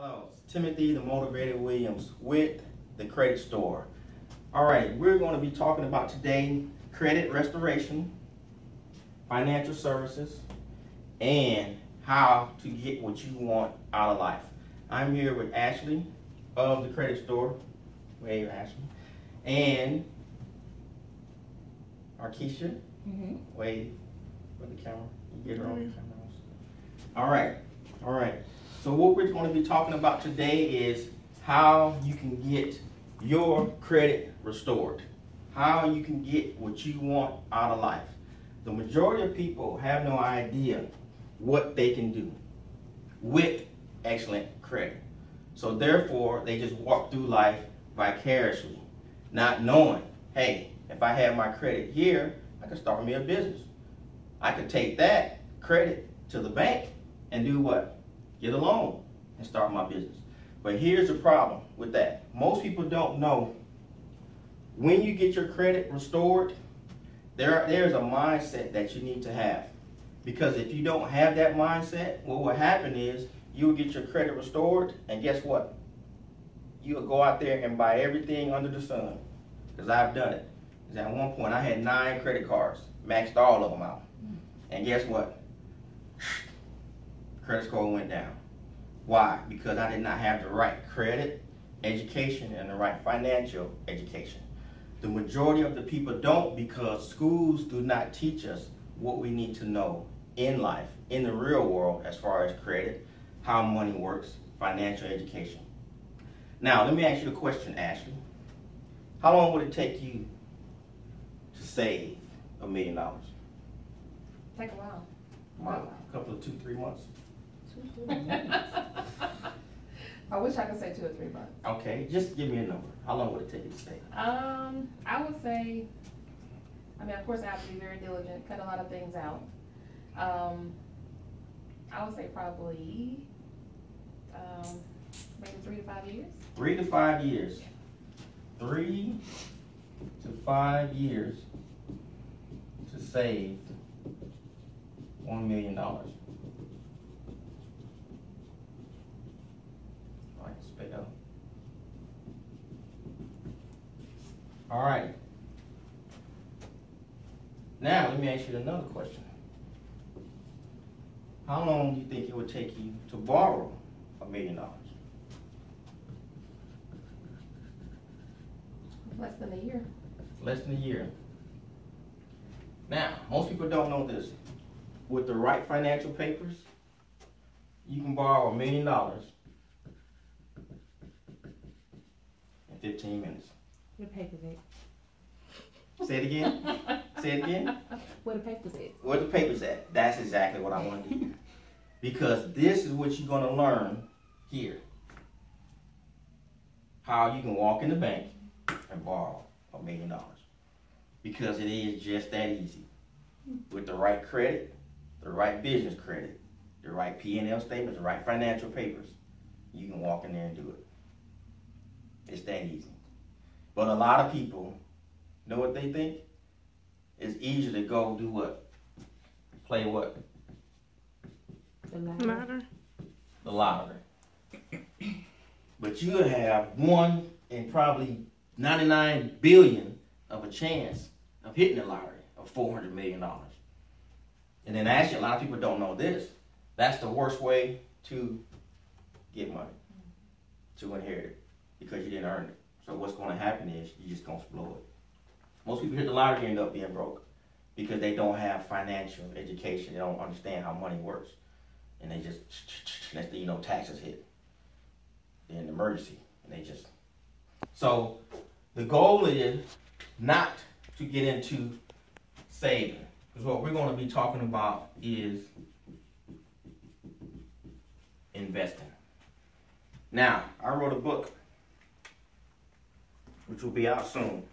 Hello, Timothy the Motor-Vator Williams with the Credit Store. All right, we're going to be talking about today credit restoration, financial services, and how to get what you want out of life. I'm here with Ashley of the Credit Store. Wave, Ashley. And Arkeisha. Mm-hmm. Wave for the camera. You get her on the camera. All right, all right. So what we're going to be talking about today is how you can get your credit restored. How you can get what you want out of life. The majority of people have no idea what they can do with excellent credit. So therefore, they just walk through life vicariously, not knowing, hey, if I have my credit here, I can start me a business. I could take that credit to the bank and do what? Get a loan and start my business. But here's the problem with that. Most people don't know when you get your credit restored, there, there's a mindset that you need to have. Because if you don't have that mindset, what will happen is you'll get your credit restored, and guess what? You'll go out there and buy everything under the sun. Because I've done it. At one point I had nine credit cards, maxed all of them out. Mm. And guess what? Credit score went down. Why? Because I did not have the right credit, education, and the right financial education. The majority of the people don't because schools do not teach us what we need to know in life, in the real world, as far as credit, how money works, financial education. Now, let me ask you a question, Ashley. How long would it take you to save a million dollars? Take a while. Month, a couple of two, three months. I wish I could say two or three months. Okay, just give me a number. How long would it take you to save? Um, I would say, I mean, of course, I have to be very diligent, cut a lot of things out. Um, I would say probably, um, maybe three to five years. Three to five years. Three to five years to save one million dollars. All right, spit. All right. Now, let me ask you another question. How long do you think it would take you to borrow a million dollars? Less than a year. less than a year. Now, most people don't know this. With the right financial papers, you can borrow a million dollars 15 minutes. Where the papers at? Say it again. Say it again. Where the papers at? Where the papers at? That's exactly what I want to do. Because this is what you're going to learn here. How you can walk in the bank and borrow a million dollars. Because it is just that easy. With the right credit, the right business credit, the right P&L statements, the right financial papers, you can walk in there and do it. It's that easy. But a lot of people know what they think? It's easier to go do what? Play what? The ladder. Ladder. The lottery. But you have one in probably 99 billion of a chance of hitting the lottery of 400 million dollars. And then actually, a lot of people don't know this. That's the worst way to get money, to inherit it, because you didn't earn it. So what's going to happen is you just gonna blow it. Most people hit the lottery end up being broke because they don't have financial education. They don't understand how money works, and they just you know, taxes hit, then an emergency, and they just. So the goal is not to get into saving, because what we're going to be talking about is investing. Now, I wrote a book, which will be out soon.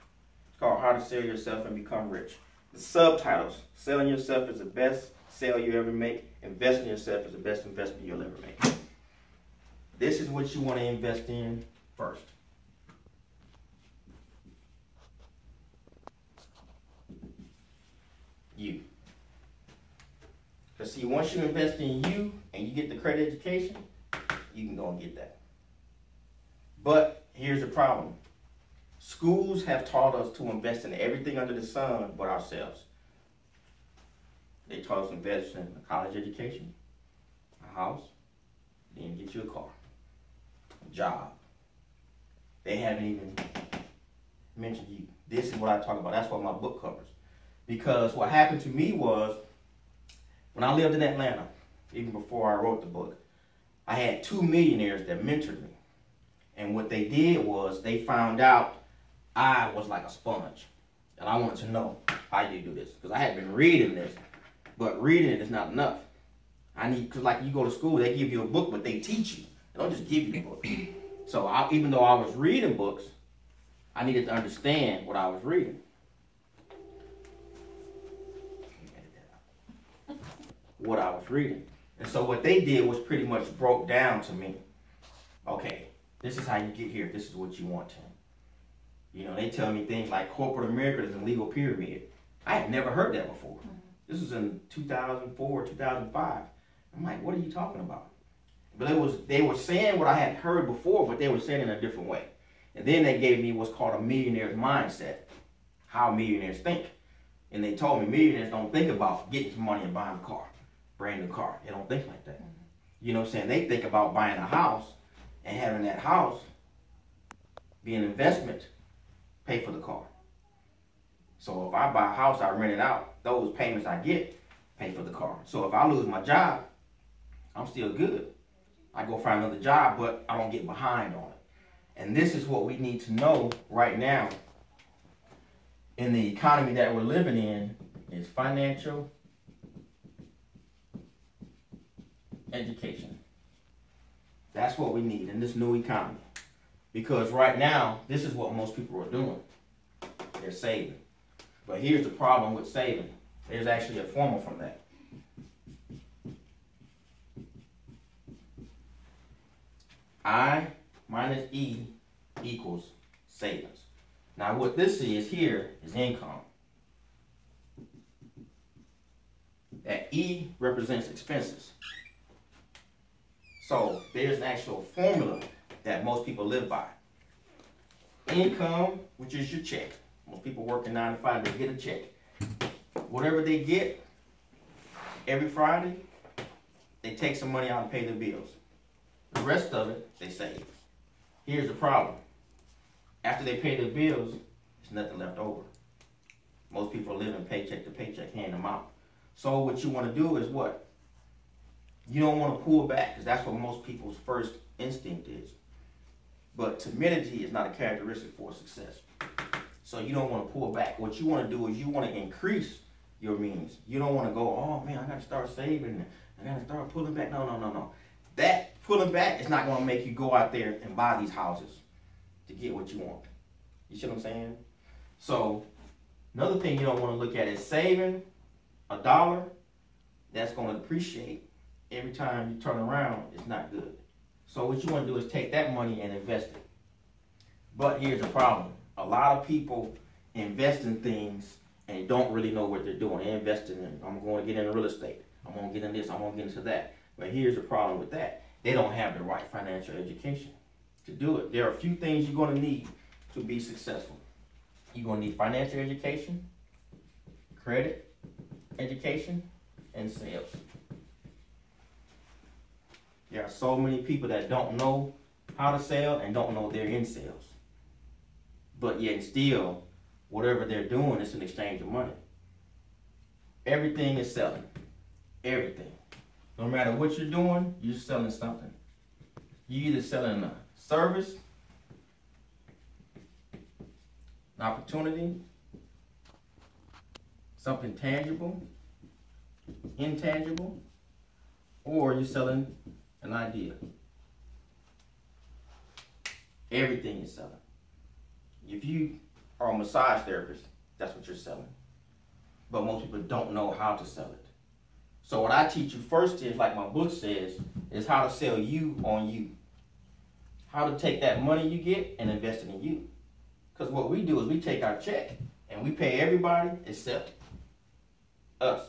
It's called How to Sell Yourself and Become Rich. The subtitles Selling Yourself is the best sale you ever make, Investing in yourself is the best investment you'll ever make. This is what you want to invest in first. You. Because see, once you invest in you and you get the credit education, you can go and get that. But here's the problem. Schools have taught us to invest in everything under the sun but ourselves. They taught us to invest in a college education, a house, then get you a car, a job. They haven't even mentioned you. This is what I talk about. That's what my book covers. Because what happened to me was when I lived in Atlanta, even before I wrote the book, I had two millionaires that mentored me. And what they did was they found out I was like a sponge. And I wanted to know how you do this. Because I had been reading this, but reading it is not enough. I need, because like you go to school, they give you a book, but they teach you. They don't just give you a book. So I, even though I was reading books, I needed to understand what I was reading. What I was reading. And so what they did was pretty much broke down to me. Okay, this is how you get here. This is what you want to. You know, they tell me things like corporate America is a legal pyramid. I had never heard that before. Mm-hmm. This was in 2004, 2005. I'm like, what are you talking about? But it was they were saying what I had heard before, but they were saying it in a different way. And then they gave me what's called a millionaire's mindset, how millionaires think. And they told me millionaires don't think about getting some money and buying a car, brand new car. They don't think like that. Mm-hmm. You know what I'm saying? They think about buying a house and having that house be an investment, pay for the car. So if I buy a house, I rent it out, those payments I get pay for the car. So if I lose my job, I'm still good. I go find another job, but I don't get behind on it. And this is what we need to know right now in the economy that we're living in is financial education. That's what we need in this new economy. Because right now, this is what most people are doing. They're saving. But here's the problem with saving. There's actually a formula from that. I minus E equals savings. Now what this is here is income. That E represents expenses. So there's an actual formula that most people live by. Income, which is your check. Most people working nine to five, they get a check. Whatever they get every Friday, they take some money out and pay their bills. The rest of it, they save. Here's the problem. After they pay their bills, there's nothing left over. Most people are living paycheck to paycheck, hand them out. So what you want to do is what? You don't want to pull back because that's what most people's first instinct is. But timidity is not a characteristic for success. So you don't want to pull back. What you want to do is you want to increase your means. You don't want to go, oh man, I got to start saving. I got to start pulling back. No, no, no, no. That pulling back is not going to make you go out there and buy these houses to get what you want. You see what I'm saying? So another thing you don't want to look at is saving a dollar that's going to depreciate every time you turn around It's not good. So what you want to do is take that money and invest it. But here's the problem. A lot of people invest in things and don't really know what they're doing. They invest in, I'm going to get into real estate. I'm going to get in this. I'm going to get into that. But here's the problem with that. They don't have the right financial education to do it. There are a few things you're going to need to be successful. You're going to need financial education, credit education, and sales. There are so many people that don't know how to sell and don't know they're in sales. But yet still, whatever they're doing is an exchange of money. Everything is selling. Everything. No matter what you're doing, you're selling something. You're either selling a service, an opportunity, something tangible, intangible, or you're selling an idea. Everything is selling. If you are a massage therapist, that's what you're selling. But most people don't know how to sell it. So what I teach you first is, like my book says, is how to sell you on you. How to take that money you get and invest it in you. Because what we do is we take our check and we pay everybody except us.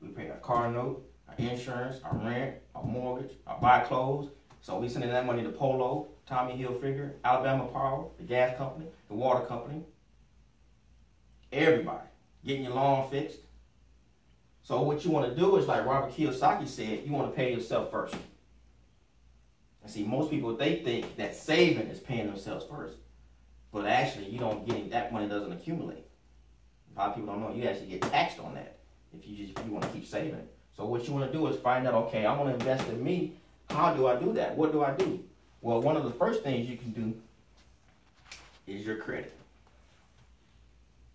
We pay our car note, insurance, our rent, our mortgage, our buy clothes. So we sending that money to Polo, Tommy Hilfiger, Alabama Power, the gas company, the water company. Everybody getting your lawn fixed. So what you want to do is like Robert Kiyosaki said, you want to pay yourself first. And see, most people they think that saving is paying themselves first, but actually you don't get that money doesn't accumulate. A lot of people don't know you actually get taxed on that if you just if you want to keep saving. So what you want to do is find out, okay, I want to invest in me. How do I do that? What do I do? Well, one of the first things you can do is your credit.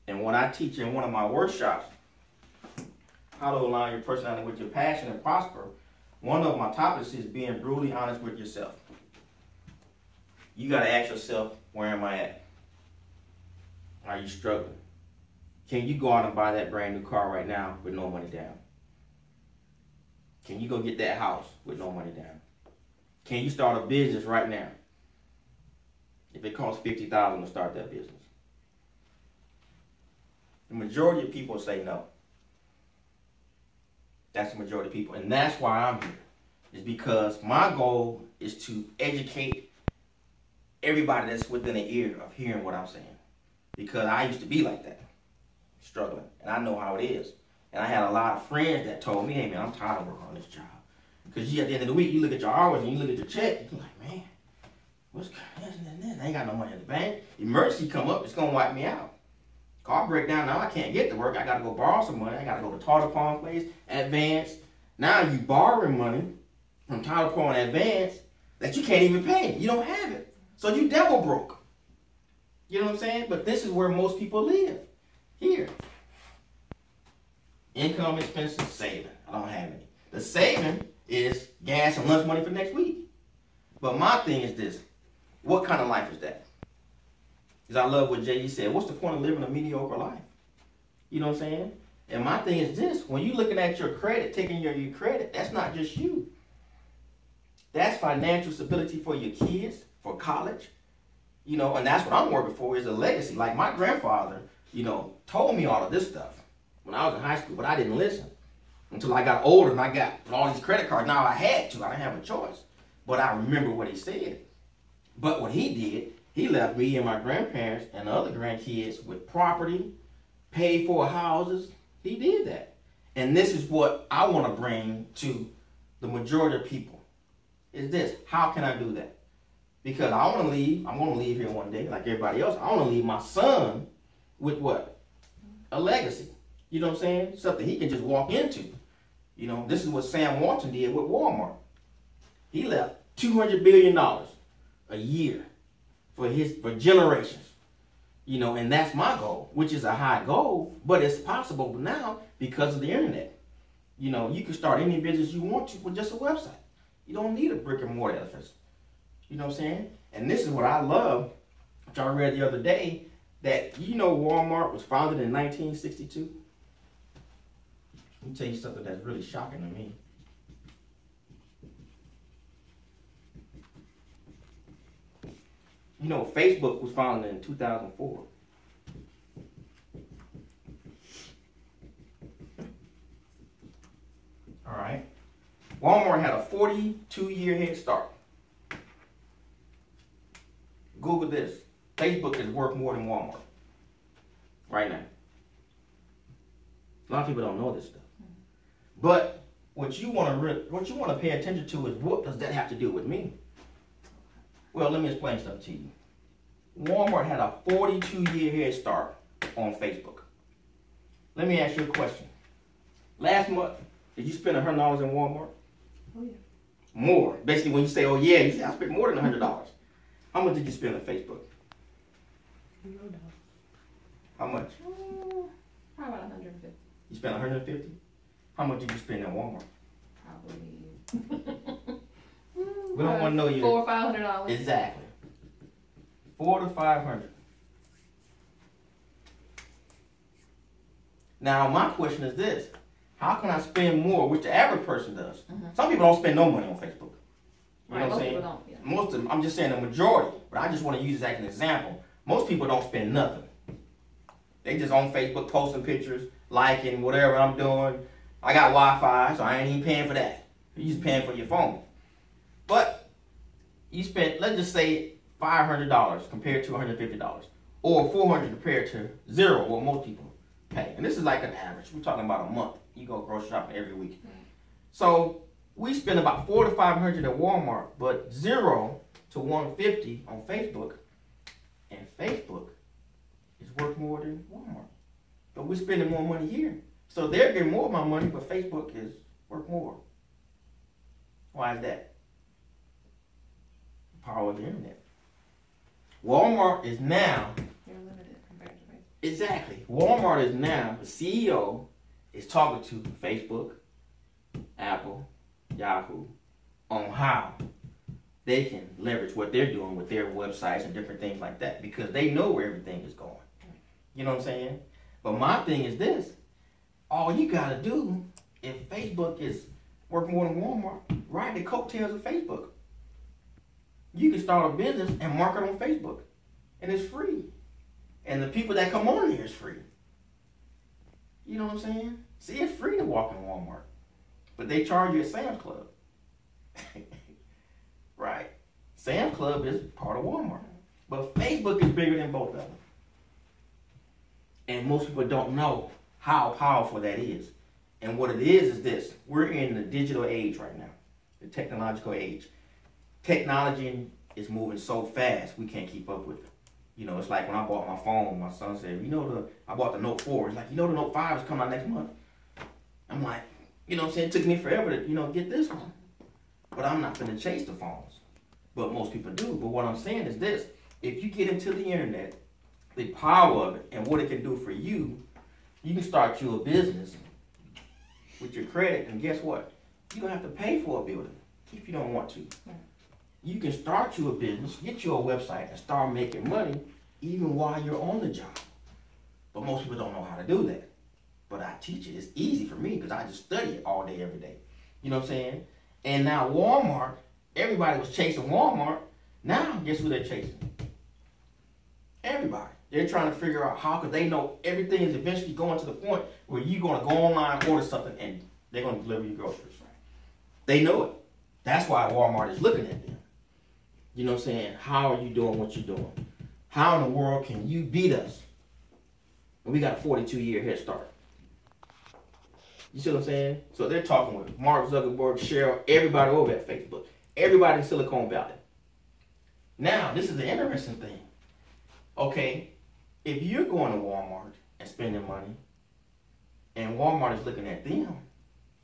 And when I teach in one of my workshops, how to align your personality with your passion and prosper, one of my topics is being brutally honest with yourself. You got to ask yourself, where am I at? Are you struggling? Can you go out and buy that brand new car right now with no money down? Can you go get that house with no money down? Can you start a business right now? If it costs fifty thousand to start that business. The majority of people say no. That's the majority of people. And that's why I'm here. Is because my goal is to educate everybody that's within the ear of hearing what I'm saying. Because I used to be like that, struggling. And I know how it is. And I had a lot of friends that told me, hey man, I'm tired of working on this job. Because you at the end of the week, you look at your hours and you look at your check, you're like, man, what's this this? I ain't got no money in the bank. Emergency come up, it's gonna wipe me out. Car break down, now I can't get to work. I gotta go borrow some money. I gotta go to Title Pawn Place, advance. Now you borrowing money from Title Pawn Advance that you can't even pay. You don't have it. So you devil broke. You know what I'm saying? But this is where most people live. Here. Income, expenses, saving. I don't have any. The saving is gas and lunch money for next week. But my thing is this. What kind of life is that? Because I love what Jay said. What's the point of living a mediocre life? You know what I'm saying? And my thing is this. When you're looking at your credit, taking your, your credit, that's not just you. That's financial stability for your kids, for college. You know, and that's what I'm working for is a legacy. Like my grandfather, you know, told me all of this stuff when I was in high school, but I didn't listen until I got older and I got all these credit cards. Now I had to, I didn't have a choice. But I remember what he said. But what he did, he left me and my grandparents and the other grandkids with property, paid for houses. He did that. And this is what I want to bring to the majority of people. Is this, how can I do that? Because I want to leave, I'm going to leave here one day like everybody else. I want to leave my son with what? A legacy. You know what I'm saying? Something he can just walk into. You know, this is what Sam Walton did with Walmart. He left $200 billion a year for his for generations. You know, and that's my goal, which is a high goal, but it's possible now because of the internet. You know, you can start any business you want to with just a website. You don't need a brick and mortar office. You know what I'm saying? And this is what I love, which I read the other day, that you know Walmart was founded in 1962. Let me tell you something that's really shocking to me. You know, Facebook was founded in 2004. All right. Walmart had a 42 year head start. Google this. Facebook is worth more than Walmart right now. A lot of people don't know this stuff. But what you want to re- what you want to pay attention to is what does that have to do with me? Well, let me explain something to you. Walmart had a 42 year head start on Facebook. Let me ask you a question. Last month, did you spend $100 in Walmart? Oh, yeah. More. Basically, when you say, oh, yeah, you say, I spent more than $100. How much did you spend on Facebook? Zero dollars. How much? Mm, Probably about 150. You spent 150 How much did you spend at Walmart? Probably. We don't wanna know you. Four or five hundred dollars. Exactly. Four to five hundred. Now my question is this: How can I spend more, which the average person does? Mhm. Some people don't spend no money on Facebook. You Right, know what I'm most saying? yeah. Most of them, I'm just saying the majority, but I just want to use this as an example. Most people don't spend nothing. They just on Facebook posting pictures, liking whatever I'm doing, I got Wi-Fi, so I ain't even paying for that. You just paying for your phone. But you spent, let's just say, five hundred dollars compared to one hundred fifty dollars, or four hundred compared to zero, what most people pay. And this is like an average. We're talking about a month. You go grocery shopping every week. So we spend about four to five hundred at Walmart, but zero to one fifty on Facebook. And Facebook is worth more than Walmart. But we're spending more money here. So they're getting more of my money, but Facebook is worth more. Why is that? Power of the internet. Walmart is now You're limited compared to Facebook. exactly. Walmart is now the CEO is talking to Facebook, Apple, Yahoo on how they can leverage what they're doing with their websites and different things like that because they know where everything is going. You know what I'm saying? But my thing is this: all you gotta do if Facebook is worth more than Walmart, ride the coattails of Facebook. You can start a business and market on Facebook, and it's free. And the people that come on here is free. You know what I'm saying? See, it's free to walk in Walmart, but they charge you at Sam's Club. right? Sam's Club is part of Walmart, but Facebook is bigger than both of them. And most people don't know how powerful that is. And what it is is this we're in the digital age right now, the technological age. Technology is moving so fast, we can't keep up with it. You know, it's like when I bought my phone, my son said, You know, the I bought the Note 4. It's like, You know, the Note 5 is coming out next month. I'm like, You know what I'm saying? It took me forever to, you know, get this one. But I'm not going to chase the phones. But most people do. But what I'm saying is this if you get into the internet, the power of it and what it can do for you, you can start you a business with your credit, and guess what? You don't have to pay for a building if you don't want to. You can start you a business, get you a website, and start making money even while you're on the job. But most people don't know how to do that. But I teach it. It's easy for me because I just study it all day, every day. You know what I'm saying? And now Walmart, everybody was chasing Walmart. Now, guess who they're chasing? Everybody. They're trying to figure out how could they know everything is eventually going to the point where you're going to go online, order something, and they're going to deliver your groceries. They know it. That's why Walmart is looking at them. You know what I'm saying? How are you doing what you're doing? How in the world can you beat us? And we got a 42 year head start. You see what I'm saying? So they're talking with Mark Zuckerberg, Sheryl, everybody over at Facebook, everybody in Silicon Valley. Now, this is the interesting thing. Okay, if you're going to Walmart and spending money, and Walmart is looking at them,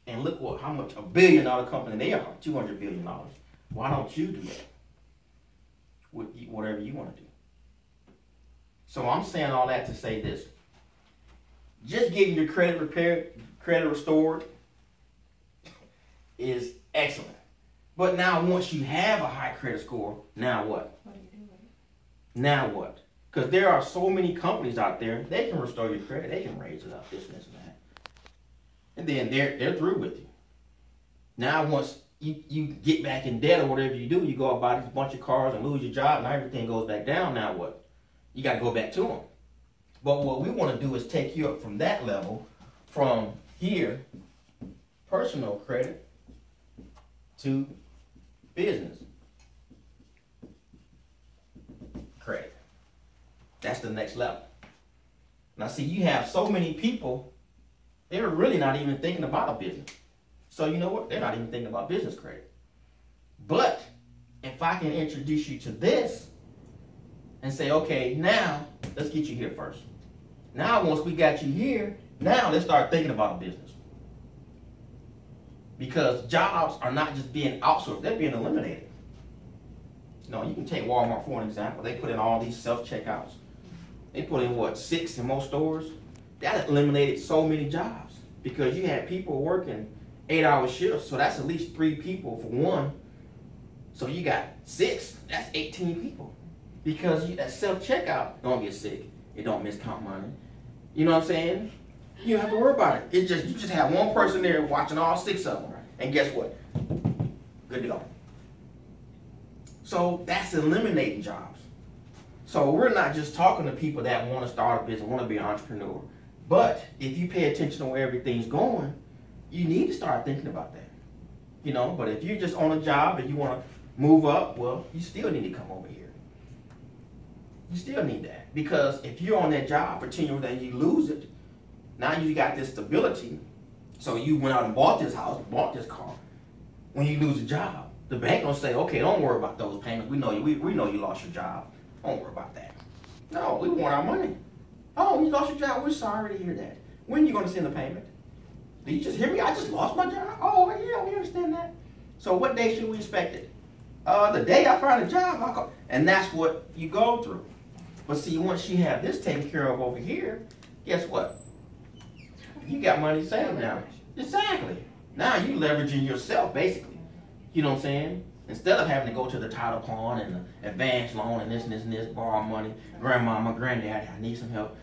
and look what how much a billion dollar company they are, two hundred billion dollars. Why don't you do that? With whatever you want to do. So I'm saying all that to say this: just getting your credit repaired, credit restored, is excellent. But now, once you have a high credit score, now what? What do you do? Now what? Because there are so many companies out there, they can restore your credit, they can raise it up, this, and this, and that. And then they're they're through with you. Now once you, you get back in debt or whatever you do, you go out buy this bunch of cars and lose your job, and everything goes back down. Now what? You got to go back to them. But what we want to do is take you up from that level, from here, personal credit, to business credit. That's the next level. Now, see, you have so many people, they're really not even thinking about a business. So, you know what? They're not even thinking about business credit. But if I can introduce you to this and say, okay, now let's get you here first. Now, once we got you here, now let's start thinking about a business. Because jobs are not just being outsourced, they're being eliminated. No, you can take Walmart for an example. They put in all these self checkouts. They put in what six in most stores. That eliminated so many jobs because you had people working eight hour shifts. So that's at least three people for one. So you got six. That's eighteen people because you, that self checkout don't get sick. It don't miscount money. You know what I'm saying? You don't have to worry about it. It just you just have one person there watching all six of them, and guess what? Good to go. So that's eliminating jobs. So we're not just talking to people that want to start a business, want to be an entrepreneur. But if you pay attention to where everything's going, you need to start thinking about that. You know, but if you're just on a job and you want to move up, well, you still need to come over here. You still need that because if you're on that job for ten years and you lose it, now you got this stability. So you went out and bought this house, bought this car. When you lose a job, the bank gonna say, okay, don't worry about those payments. We know you. We, we know you lost your job. Don't worry about that. No, we want our money. Oh, you lost your job. We're sorry to hear that. When are you gonna send the payment? Did you just hear me? I just lost my job. Oh, yeah, we understand that. So what day should we expect it? Uh, the day I find a job, I call. And that's what you go through. But see, once you have this taken care of over here, guess what? You got money saved now. Exactly. Now you leveraging yourself, basically. You know what I'm saying? Instead of having to go to the title pawn and the advance loan and this and this and this, borrow money, grandmama, granddaddy, I need some help.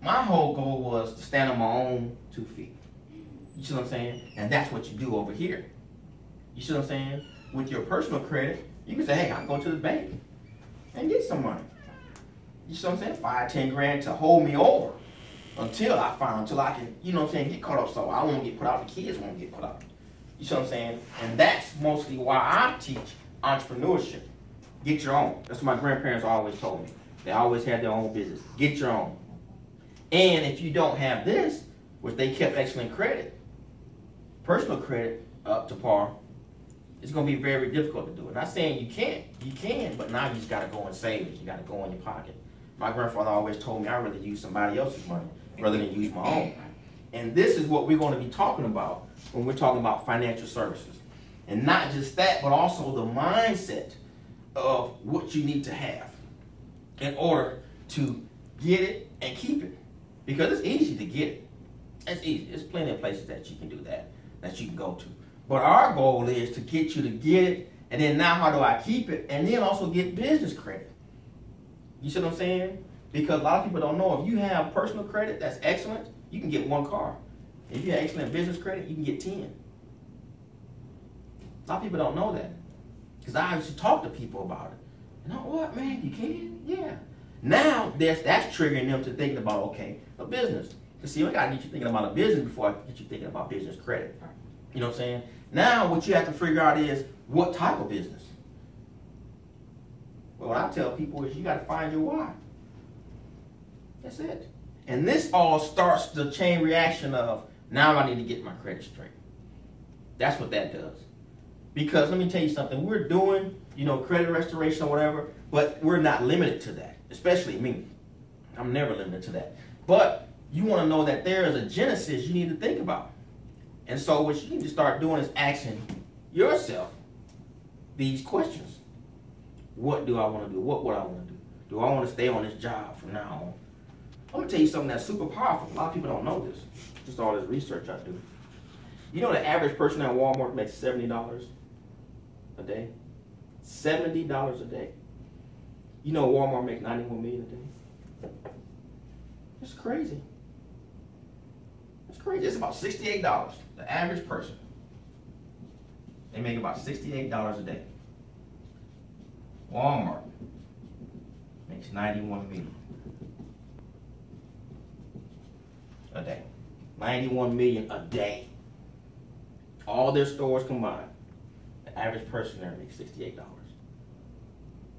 My whole goal was to stand on my own two feet. You see what I'm saying? And that's what you do over here. You see what I'm saying? With your personal credit, you can say, hey, I'll go to the bank and get some money. You see what I'm saying? Five, ten grand to hold me over until I find, until I can, you know what I'm saying, get caught up so I won't get put out, the kids won't get put out. You see what I'm saying? And that's mostly why I teach entrepreneurship. Get your own. That's what my grandparents always told me. They always had their own business. Get your own. And if you don't have this, which they kept excellent credit, personal credit up to par, it's gonna be very difficult to do it. Not saying you can't, you can, but now you just gotta go and save it. You gotta go in your pocket. My grandfather always told me I'd rather use somebody else's money rather than use my own. And this is what we're gonna be talking about when we're talking about financial services. And not just that, but also the mindset of what you need to have in order to get it and keep it. Because it's easy to get it. It's easy. There's plenty of places that you can do that, that you can go to. But our goal is to get you to get it, and then now how do I keep it, and then also get business credit. You see what I'm saying? Because a lot of people don't know if you have personal credit that's excellent, you can get one car. If you have excellent business credit, you can get 10. A lot of people don't know that. Because I used to talk to people about it. You know what, man, you can? Yeah. Now that's that's triggering them to thinking about okay, a business. Cause see, I gotta get you thinking about a business before I get you thinking about business credit. You know what I'm saying? Now what you have to figure out is what type of business. Well, what I tell people is you gotta find your why. That's it. And this all starts the chain reaction of now I need to get my credit straight. That's what that does. Because let me tell you something, we're doing, you know, credit restoration or whatever, but we're not limited to that, especially me. I'm never limited to that. But you want to know that there is a genesis you need to think about. And so what you need to start doing is asking yourself these questions. What do I want to do? What would I want to do? Do I want to stay on this job from now on? I'm gonna tell you something that's super powerful. A lot of people don't know this. Just all this research I do. You know the average person at Walmart makes seventy dollars a day. Seventy dollars a day. You know Walmart makes ninety-one million a day. It's crazy. It's crazy. It's about sixty-eight dollars. The average person. They make about sixty-eight dollars a day. Walmart makes ninety-one million a day. 91 million a day. All their stores combined. The average person there makes $68.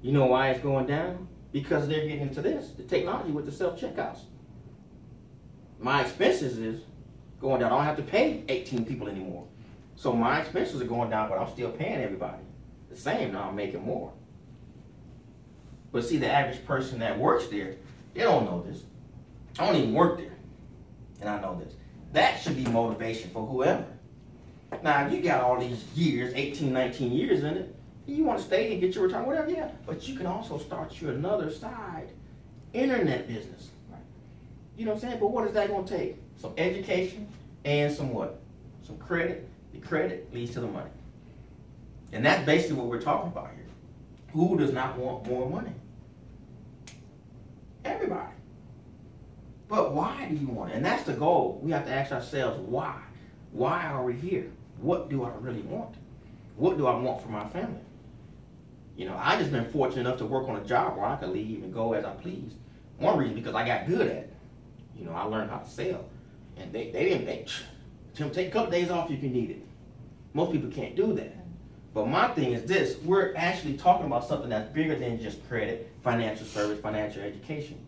You know why it's going down? Because they're getting into this, the technology with the self-checkouts. My expenses is going down. I don't have to pay 18 people anymore. So my expenses are going down, but I'm still paying everybody the same. Now I'm making more. But see, the average person that works there, they don't know this. I don't even work there and I know this. That should be motivation for whoever. Now, you got all these years, 18, 19 years in it, you want to stay and get your return, whatever, yeah. But you can also start your another side internet business. You know what I'm saying? But what is that going to take? Some education and some what? Some credit. The credit leads to the money. And that's basically what we're talking about here. Who does not want more money? Everybody. But why do you want it? And that's the goal. We have to ask ourselves why. Why are we here? What do I really want? What do I want for my family? You know, I just been fortunate enough to work on a job where I could leave and go as I please. One reason because I got good at it. You know, I learned how to sell. And they, they didn't they Tim, take a couple days off if you need it. Most people can't do that. But my thing is this, we're actually talking about something that's bigger than just credit, financial service, financial education,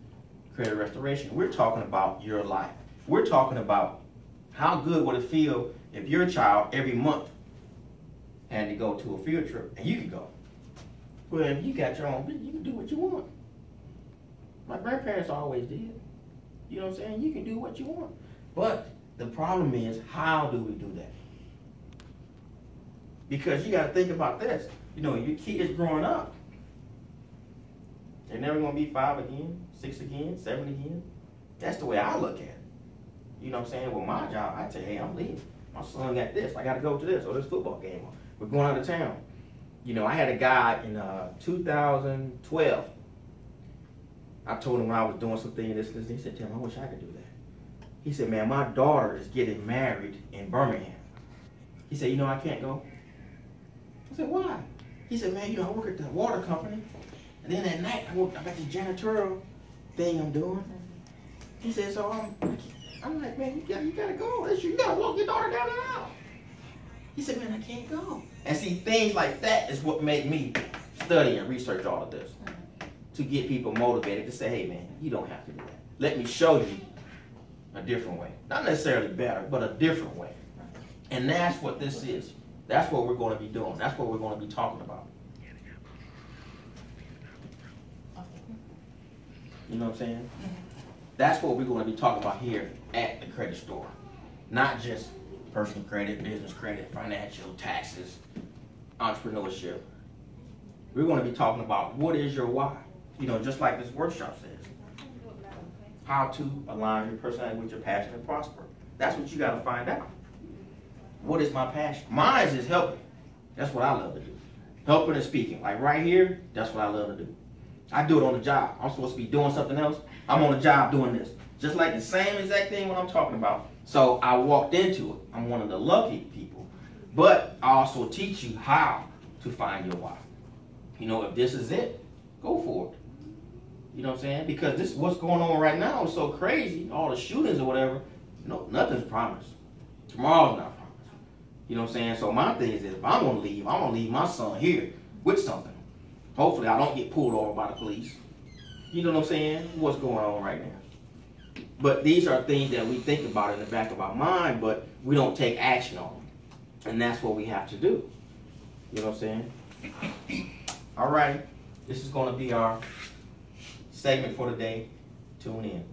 credit restoration. We're talking about your life. We're talking about how good would it feel if your child every month had to go to a field trip and you could go. Well, if you got your own you can do what you want. My grandparents always did. You know what I'm saying? You can do what you want. But the problem is, how do we do that? Because you got to think about this. You know, your kid is growing up, they're never going to be five again, six again, seven again. That's the way I look at it. You know what I'm saying? With my job, I tell you, hey, I'm leaving. My son got this. I got to go to this or this football game. We're going out of town. You know, I had a guy in uh, 2012. I told him when I was doing something, in this, this, he said, Tim, I wish I could do that. He said, man, my daughter is getting married in Birmingham. He said, you know, I can't go. I said, why? He said, man, you know, I work at the water company. And then at night, I work, I got this janitorial thing I'm doing. Mm-hmm. He said, so I'm, I'm like, man, you gotta, you gotta go. You gotta walk your daughter down the aisle. He said, man, I can't go. And see, things like that is what made me study and research all of this. Mm-hmm. To get people motivated to say, hey, man, you don't have to do that. Let me show you a different way. Not necessarily better, but a different way. And that's what this is. That's what we're going to be doing. That's what we're going to be talking about. You know what I'm saying? That's what we're going to be talking about here at the credit store. Not just personal credit, business credit, financial, taxes, entrepreneurship. We're going to be talking about what is your why. You know, just like this workshop says. How to align your personality with your passion and prosper. That's what you got to find out. What is my passion? Mine is helping. That's what I love to do. Helping and speaking. Like right here, that's what I love to do. I do it on the job. I'm supposed to be doing something else. I'm on the job doing this. Just like the same exact thing what I'm talking about. So I walked into it. I'm one of the lucky people. But I also teach you how to find your why. You know, if this is it, go for it. You know what I'm saying? Because this what's going on right now is so crazy. All the shootings or whatever. No, nothing's promised. Tomorrow's not promised. You know what I'm saying? So my thing is if I'm gonna leave, I'm gonna leave my son here with something. Hopefully I don't get pulled over by the police. You know what I'm saying? What's going on right now? But these are things that we think about in the back of our mind, but we don't take action on them. And that's what we have to do. You know what I'm saying? All right. This is going to be our segment for today. Tune in.